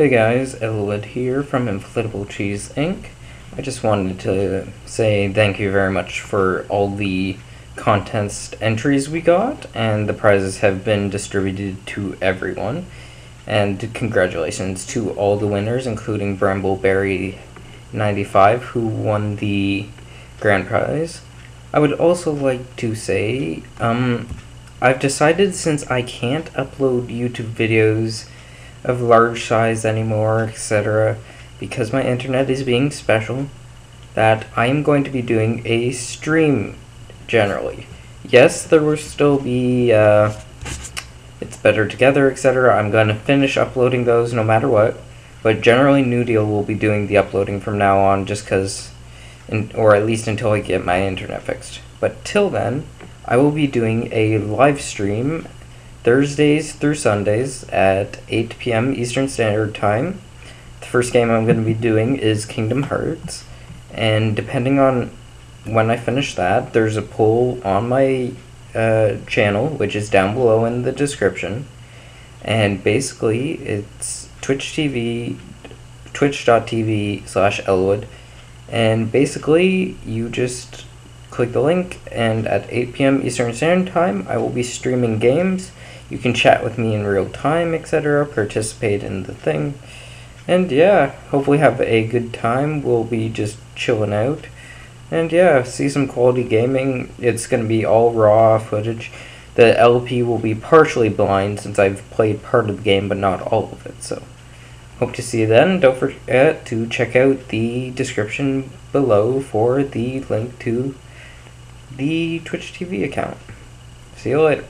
Hey guys, Elwood here from Inflatable Cheese Inc. I just wanted to say thank you very much for all the contest entries we got, and the prizes have been distributed to everyone. And congratulations to all the winners, including Brambleberry95, who won the grand prize. I would also like to say, um, I've decided since I can't upload YouTube videos of large size anymore, etc., because my internet is being special, that I am going to be doing a stream generally. Yes, there will still be uh, It's Better Together, etc. I'm going to finish uploading those no matter what, but generally New Deal will be doing the uploading from now on just because, or at least until I get my internet fixed. But till then, I will be doing a live stream Thursdays through Sundays at 8 p.m. Eastern Standard Time. The first game I'm going to be doing is Kingdom Hearts, and depending on when I finish that, there's a poll on my uh, channel, which is down below in the description, and basically it's Twitch TV, twitch.tv slash Elwood, and basically you just click the link, and at 8 p.m. Eastern Standard Time, I will be streaming games you can chat with me in real time, etc., participate in the thing. And yeah, hopefully have a good time. We'll be just chilling out. And yeah, see some quality gaming. It's going to be all raw footage. The LP will be partially blind since I've played part of the game but not all of it. So hope to see you then. Don't forget to check out the description below for the link to the Twitch TV account. See you later.